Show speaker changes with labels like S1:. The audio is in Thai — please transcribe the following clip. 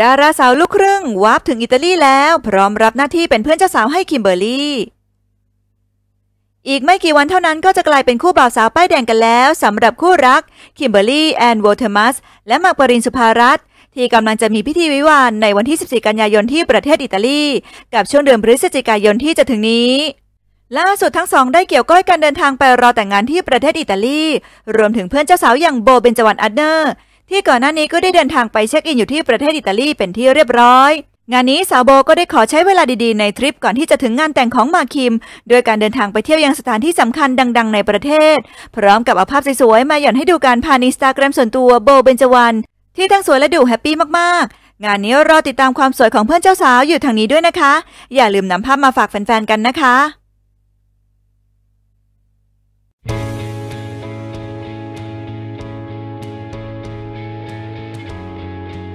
S1: ดาราสาวลูกครึ่งวาร์ปถึงอิตาลีแล้ว พร้อมรับหน้าที่เป็นเพื่อนเจ้าสาวให้คิมเบอร์ลี่ อีกไม่กี่วันเท่านั้นก็จะกลายเป็นคู่บ่าวสาวป้ายแดงกันแล้วสำหรับคู่รัก คิมเบอร์รี่แอนด์วอเทอร์มัส และหมากปริญ สุภารัตน์ที่กำลังจะมีพิธีวิวาห์ในวันที่ 14 กันยายนที่ประเทศอิตาลี กับช่วงเดือนพฤศจิกายนที่จะถึงนี้ล่าสุดทั้งสองได้เกี่ยวก้อยกันเดินทางไปรอแต่งงานที่ประเทศอิตาลี รวมถึงเพื่อนเจ้าสาวอย่างโบเบญจวรรณ อาร์ดเนอร์ ที่ก่อนหน้านี้ก็ได้เดินทางไปเช็คอินอยู่ที่ประเทศอิตาลีเป็นที่เรียบร้อย งานนี้สาวโบก็ได้ขอใช้เวลาดีๆในทริปก่อนที่จะถึงงานแต่งของมาคิม โดยการเดินทางไปเที่ยวยังสถานที่สำคัญดัง ๆ ในประเทศ พร้อมกับเอาภาพสวยๆมาหย่อนให้ดูการผ่านอินสตาแกรมส่วนตัวโบเบนจวันที่ทั้งสวยและดูแฮปปี้มากๆงานนี้รอติดตามความสวยของเพื่อนเจ้าสาวอยู่ทางนี้ด้วยนะคะ อย่าลืมนำภาพมาฝากแฟนๆกันนะคะ